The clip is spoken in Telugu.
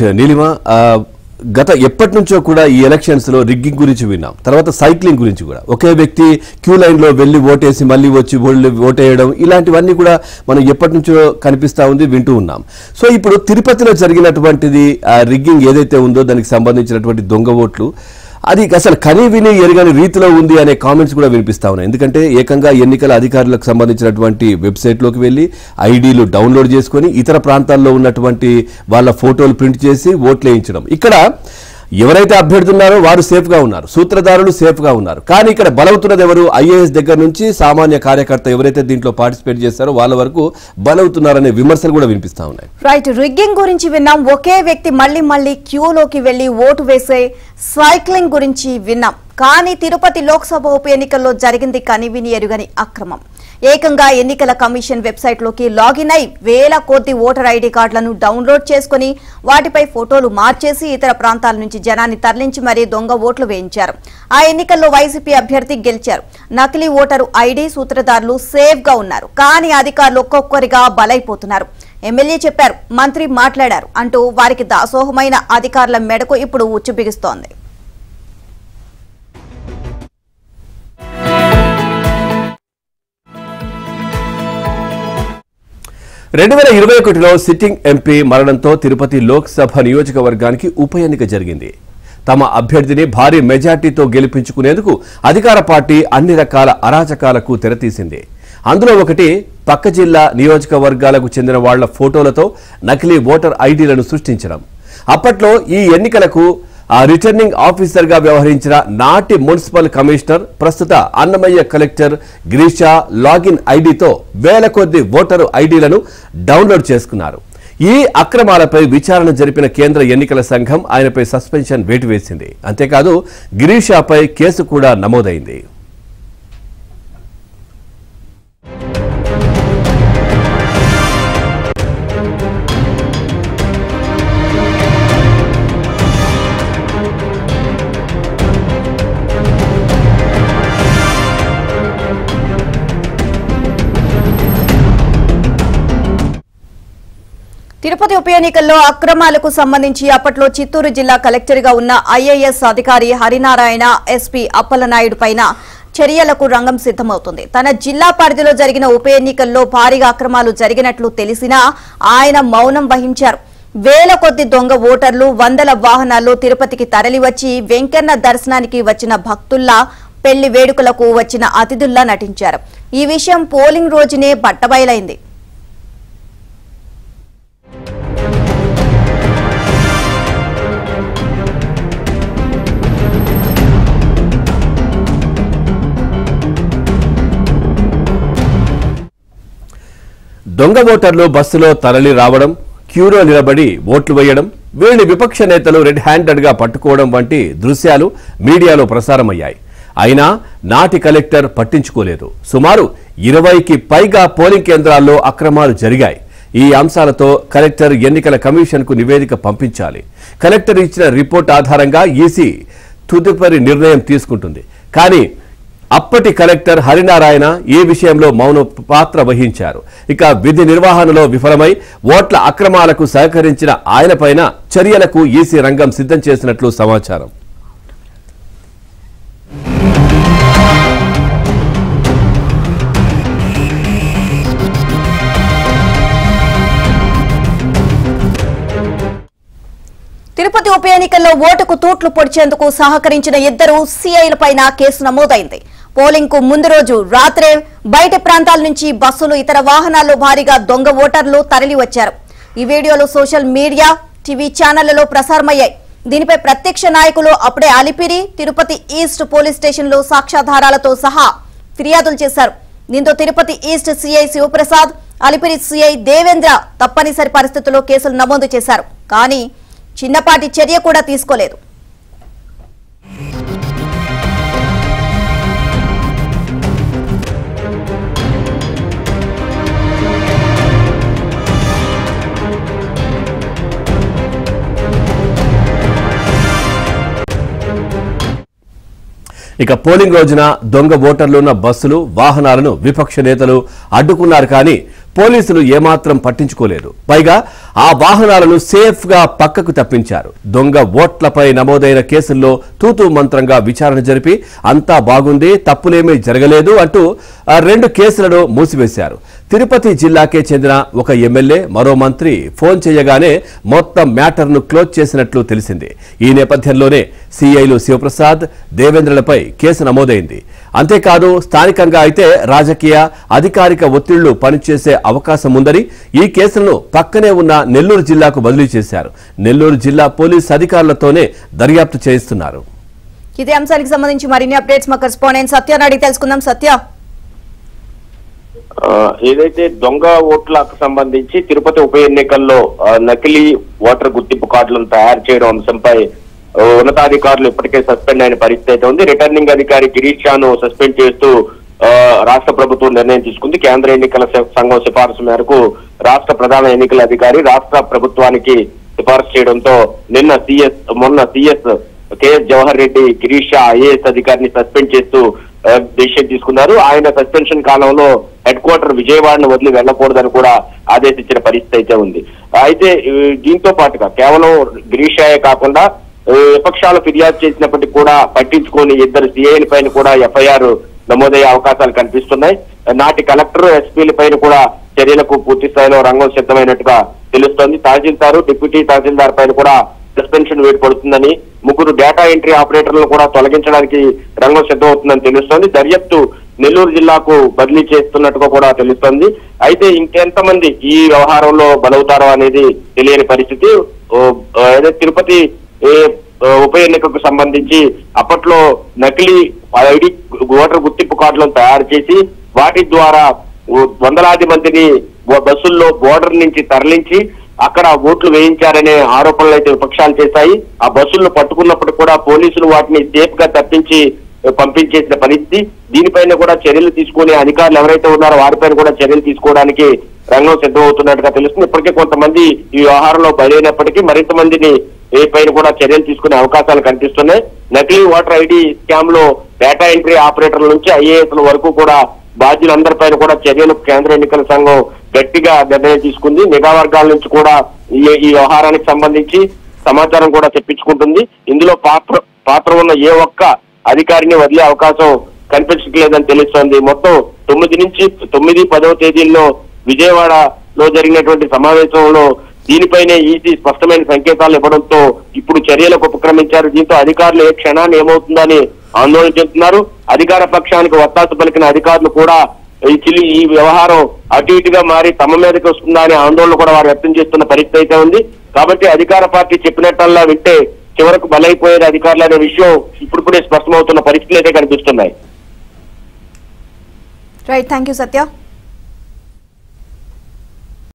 రైట్ నీలిమ గత ఎప్పటి నుంచో కూడా ఈ ఎలక్షన్స్లో రిగ్గింగ్ గురించి విన్నాం. తర్వాత సైక్లింగ్ గురించి కూడా. ఒకే వ్యక్తి క్యూ లైన్లో వెళ్ళి ఓటేసి మళ్ళీ వచ్చి ఓళ్ళు ఓటేయడం ఇలాంటివన్నీ కూడా మనం ఎప్పటి నుంచో కనిపిస్తా ఉంది వింటూ ఉన్నాం. సో ఇప్పుడు తిరుపతిలో జరిగినటువంటిది ఆ రిగ్గింగ్ ఏదైతే ఉందో దానికి సంబంధించినటువంటి దొంగ ఓట్లు అది అసలు కని విని ఎరగని రీతిలో ఉంది అనే కామెంట్స్ కూడా వినిపిస్తా ఉన్నాయి. ఎందుకంటే ఏకంగా ఎన్నికల అధికారులకు సంబంధించినటువంటి వెబ్సైట్లోకి వెళ్ళి ఐడీలు డౌన్లోడ్ చేసుకొని ఇతర ప్రాంతాల్లో ఉన్నటువంటి వాళ్ళ ఫోటోలు ప్రింట్ చేసి ఓట్లు వేయించడం ఇక్కడ ఎవరైతే అభ్యర్థున్నారో వారు సేఫ్గా ఉన్నారు. సూత్రధారులు సేఫ్గా ఉన్నారు. కానీ ఇక్కడ బలవుతున్నది ఎవరు? ఐఏఎస్ దగ్గర నుంచి సామాన్య కార్యకర్త ఎవరైతే దీంట్లో పార్టిసిపేట్ చేస్తారో వాళ్ళ వరకు బలవుతున్నారనే విమర్శలు కూడా వినిపిస్తా ఉన్నాయి. రైట్ రిగ్గింగ్ గురించి విన్నాం. ఒకే వ్యక్తి మళ్ళీ మళ్ళీ క్యూలోకి వెళ్ళి ఓటు వేసే సైక్లింగ్ గురించి విన్నాం. కానీ తిరుపతి లోక్సభ ఉప ఎన్నికల్లో జరిగింది కనివిని ఎరుగని అక్రమం. ఏకంగా ఎన్నికల కమిషన్ వెబ్సైట్లోకి లాగిన్ అయి వేల కొద్ది ఓటర్ ఐడి కార్డులను డౌన్లోడ్ చేసుకుని వాటిపై ఫోటోలు మార్చేసి ఇతర ప్రాంతాల నుంచి జనాన్ని తరలించి మరీ దొంగ ఓట్లు వేయించారు. ఆ ఎన్నికల్లో వైసీపీ అభ్యర్థి గెలిచారు. నకిలీ ఓటరు ఐడి సూత్రధారులు సేఫ్గా ఉన్నారు. కానీ అధికారులు ఒక్కొక్కరిగా బలైపోతున్నారు. ఎమ్మెల్యే చెప్పారు మంత్రి మాట్లాడారు అంటూ వారికి దాసోహమైన అధికారుల మెడకు ఇప్పుడు ఉచ్చు బిగుస్తోంది. రెండు వేల ఇరవై ఒకటిలో సిట్టింగ్ ఎంపీ మరణంతో తిరుపతి లోక్సభ నియోజకవర్గానికి ఉప ఎన్నిక జరిగింది. తమ అభ్యర్థిని భారీ మెజార్టీతో గెలిపించుకునేందుకు అధికార పార్టీ అన్ని రకాల అరాచకాలకు తెరతీసింది. అందులో ఒకటి పక్క జిల్లా నియోజకవర్గాలకు చెందిన వాళ్ళ ఫోటోలతో నకిలీ ఓటర్ ఐడీలను సృష్టించడం. అప్పట్లో ఈ ఎన్నికలకు రిటర్నింగ్ ఆఫీసర్గా వ్యవహరించిన నాటి మున్సిపల్ కమిషనర్ ప్రస్తుత అన్నమయ్య కలెక్టర్ గిరీషా లాగిన్ ఐడితో వేల కొద్ది ఓటరు ఐడీలను డౌన్లోడ్ చేసుకున్నారు. ఈ అక్రమాలపై విచారణ జరిపిన కేంద్ర ఎన్నికల సంఘం ఆయనపై సస్పెన్షన్ వేటు వేసింది అంతేకాదు గిరీషాపై కేసు కూడా నమోదైంది. తిరుపతి ఉప ఎన్నికల్లో అక్రమాలకు సంబంధించి అప్పట్లో చిత్తూరు జిల్లా కలెక్టర్గా ఉన్న ఐఏఎస్ అధికారి హరినారాయణ ఎస్పీ అప్పలనాయుడు పైన చర్యలకు రంగం సిద్ధమవుతుంది. తన జిల్లా పరిధిలో జరిగిన ఉప ఎన్నికల్లో భారీగా అక్రమాలు జరిగినట్లు తెలిసినా ఆయన మౌనం వహించారు. వేల కొద్ది దొంగ ఓటర్లు వందల వాహనాల్లో తిరుపతికి తరలివచ్చి వెంకన్న దర్శనానికి వచ్చిన భక్తుల్లా పెళ్ళి వేడుకలకు వచ్చిన అతిథుల్లా నటించారు. ఈ విషయం పోలింగ్ రోజునే బట్టబయలైంది. దొంగ ఓటర్లు బస్సులో తరలి రావడం క్యూలో నిలబడి ఓట్లు వేయడం వీరిని విపక్ష నేతలు రెడ్ హ్యాండెడ్గా పట్టుకోవడం వంటి దృశ్యాలు మీడియాలో ప్రసారమయ్యాయి. అయినా నాటి కలెక్టర్ పట్టించుకోలేదు. సుమారు ఇరవైకి పైగా పోలింగ్ కేంద్రాల్లో అక్రమాలు జరిగాయి. ఈ అంశాలతో కలెక్టర్ ఎన్నికల కమిషన్కు నివేదిక పంపించాలి. కలెక్టర్ ఇచ్చిన రిపోర్ట్ ఆధారంగా ఈసీ తుదుపరి నిర్ణయం తీసుకుంటుంది. కానీ అప్పటి కలెక్టర్ హరినారాయణ ఈ విషయంలో మౌన పాత్ర వహించారు. ఇక విధి నిర్వహణలో విఫలమై ఓట్ల అక్రమాలకు సహకరించిన ఆయనపైన చర్యలకు ఈసీ రంగం సిద్ధం చేసినట్లు సమాచారం. తిరుపతి ఉప ఎన్నికల్లో ఓటుకు తూట్లు పొడిచేందుకు సహకరించిన ఇద్దరు సిఐలపైన కేసు నమోదైంది. పోలింగ్కు ముందు రోజు రాత్రే బయట ప్రాంతాల నుంచి బస్సులు ఇతర వాహనాల్లో భారీగా దొంగ ఓటర్లు తరలి వచ్చారు. ఈ వీడియోలు సోషల్ మీడియా టీవీ ఛానళ్ళలో ప్రసారమయ్యాయి. దీనిపై ప్రత్యక్ష నాయకులు అప్పుడే అలిపిరి తిరుపతి ఈస్ట్ పోలీస్ స్టేషన్లో సాక్ష్యాధారాలతో సహా ఫిర్యాదులు చేశారు. దీంతో Tirupati east CI Shivaprasad Alipiri CI Devendra తప్పనిసరి పరిస్థితుల్లో కేసులు నమోదు చేశారు. కానీ చిన్నపాటి చర్య కూడా తీసుకోలేదు. ఇక పోలింగ్ రోజున దొంగ ఓటర్లు ఉన్న బస్సులు వాహనాలను విపక్ష నేతలు అడ్డుకున్నారు కానీ పోలీసులు ఏమాత్రం పట్టించుకోలేదు. పైగా ఆ వాహనాలను సేఫ్గా పక్కకు తప్పించారు. దొంగ ఓట్లపై నమోదైన కేసుల్లో తూతూ మంత్రంగా విచారణ జరిపి అంతా బాగుంది తప్పులేమీ జరగలేదు అంటూ రెండు కేసులను మూసివేశారు. తిరుపతి జిల్లాకే చెందిన ఒక ఎమ్మెల్యే మరో మంత్రి ఫోన్ చేయగానే మొత్తం మ్యాటర్ను క్లోజ్ చేసినట్లు తెలిసింది. ఈ నేపథ్యంలోనే సిఐలు శివప్రసాద్ దేవేంద్రలపై కేసు నమోదైంది. అంతేకాదు స్థానికంగా అయితే రాజకీయ అధికారిక ఒత్తిళ్ళు పనిచేసే అవకాశం ఉందని ఈ కేసులను పక్కనే ఉన్న నెల్లూరు జిల్లాకు బదిలీ చేశారు. నెల్లూరు జిల్లా పోలీస్ అధికారులతోనే దర్యాప్తు చేయిస్తున్నారు. ఇదే అంశానికి సంబంధించి మరిన్ని అప్డేట్స్ మా కరెస్పాండెంట్ సత్యాన్ని అడిగి తెలుసుకుందాం. సత్య? ఏదైతే దొంగ ఓట్లకు సంబంధించి తిరుపతి ఉప ఎన్నికల్లో నకిలీ ఓటర్ గుర్తింపు కార్డులను తయారు చేయడం అంశంపై ఉన్నతాధికారులు ఇప్పటికే సస్పెండ్ అయిన పరిస్థితి అయితే ఉంది. రిటర్నింగ్ అధికారి గిరీష్ షాను సస్పెండ్ చేస్తూ ఆ, రాష్ట్ర ప్రభుత్వం నిర్ణయం తీసుకుంది. కేంద్ర ఎన్నికల సంఘం సిఫార్సు మేరకు రాష్ట్ర ప్రధాన ఎన్నికల అధికారి రాష్ట్ర ప్రభుత్వానికి సిఫార్సు చేయడంతో నిన్న సిఎస్ మొన్న CS KS Jawahar Reddy Girish Shah IAS అధికారిని సస్పెండ్ చేస్తూ డిసిషన్ తీసుకున్నారు. ఆయన సస్పెన్షన్ కాలంలో హెడ్ క్వార్టర్ విజయవాడను వదిలి వెళ్ళకూడదని కూడా ఆదేశించిన పరిస్థితి అయితే ఉంది. అయితే దీంతో పాటుగా కేవలం గిరీషాయే కాకుండా విపక్షాలు ఫిర్యాదు చేసినప్పటికీ కూడా పట్టించుకొని ఇద్దరు సిఐల పైన కూడా ఎఫ్ఐఆర్ నమోదయ్యే అవకాశాలు కనిపిస్తున్నాయి. నాటి కలెక్టర్ ఎస్పీల పైన కూడా చర్యలకు పూర్తి స్థాయిలో రంగం సిద్ధమైనట్టుగా తెలుస్తోంది. తహసీల్దారు డిప్యూటీ తహసీల్దార్ పైన కూడా సస్పెన్షన్ వేటు పడుతుందని ముగ్గురు డేటా ఎంట్రీ ఆపరేటర్లను కూడా తొలగించడానికి రంగం సిద్ధమవుతుందని తెలుస్తోంది. దర్యాప్తు నెల్లూరు జిల్లాకు బదిలీ చేస్తున్నట్టుగా కూడా తెలుస్తోంది. అయితే ఇంకెంతమంది ఈ వ్యవహారంలో బలవుతారో అనేది తెలియని పరిస్థితి. ఏదైతే తిరుపతి ఉప ఎన్నికకు సంబంధించి అప్పట్లో నకిలీ ఐడి ఓటర్ గుర్తింపు కార్డులను తయారు చేసి వాటి ద్వారా వందలాది మందిని బస్సుల్లో బోర్డర్ నుంచి తరలించి అక్కడ ఓట్లు వేయించారనే ఆరోపణలు అయితే విపక్షాలు చేశాయి. ఆ బస్సులను పట్టుకున్నప్పుడు కూడా పోలీసులు వాటిని సేఫ్గా తప్పించి పంపించేసిన పరిస్థితి. దీనిపైన కూడా చర్యలు తీసుకునే అధికారులు ఎవరైతే ఉన్నారో వారిపైన కూడా చర్యలు తీసుకోవడానికి రంగం సిద్ధమవుతున్నట్టుగా తెలుస్తుంది. ఇప్పటికే కొంతమంది ఈ వ్యవహారంలో బయలైనప్పటికీ మరింత మందిని ఏ పైన కూడా చర్యలు తీసుకునే అవకాశాలు కనిపిస్తున్నాయి. నకిలీ ఓటర్ ఐడి స్కామ్లో డేటా ఎంట్రీ ఆపరేటర్ల నుంచి ఐఏఎస్ల వరకు కూడా బాధ్యులందరిపైన కూడా చర్యలు కేంద్ర ఎన్నికల సంఘం గట్టిగా నిర్ణయం తీసుకుంది. నిఘా వర్గాల నుంచి కూడా ఈ ఈ వ్యవహారానికి సంబంధించి సమాచారం కూడా తెప్పించుకుంటుంది. ఇందులో పాత్ర పాత్ర ఉన్న ఏ ఒక్క అధికారిని వదిలే అవకాశం కనిపించట్లేదని తెలుస్తోంది. మొత్తం తొమ్మిది నుంచి తొమ్మిది పదవ తేదీల్లో విజయవాడలో జరిగినటువంటి సమావేశంలో దీనిపైనే ఈసీ స్పష్టమైన సంకేతాలు ఇవ్వడంతో ఇప్పుడు చర్యలకు ఉపక్రమించారు. దీంతో అధికారులు ఏ క్షణాన్ని ఏమవుతుందని ఆందోళన చెందుతున్నారు. అధికార పక్షానికి వత్తాసు పలికిన అధికారులు కూడా ఈ చిలి ఈ వ్యవహారం అటు ఇటుగా మారి తమ మీదకి వస్తుందా అనే ఆందోళన కూడా వారు వ్యక్తం చేస్తున్న పరిస్థితి అయితే ఉంది. కాబట్టి అధికార పార్టీ చెప్పినట్టల్లా వింటే చివరకు బలైపోయేది అధికారులు అనే విషయం ఇప్పుడు కూడా స్పష్టమవుతున్న పరిస్థితులు అయితే కనిపిస్తున్నాయి. Right thank you Satya